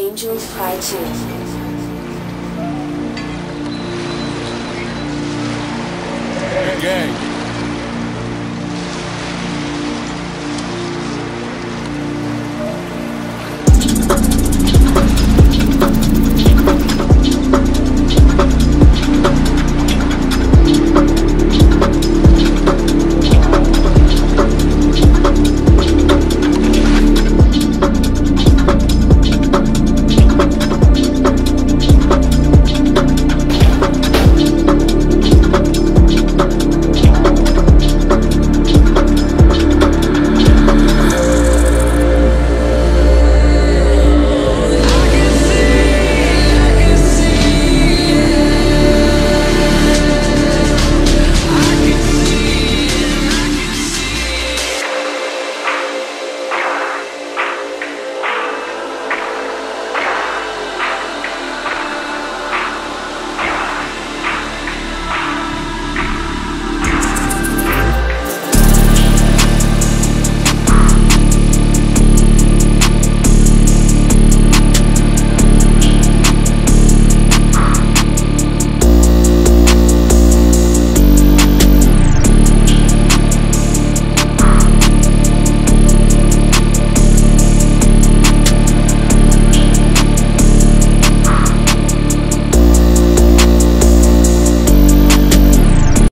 Angels Cry 2. Hey, gang.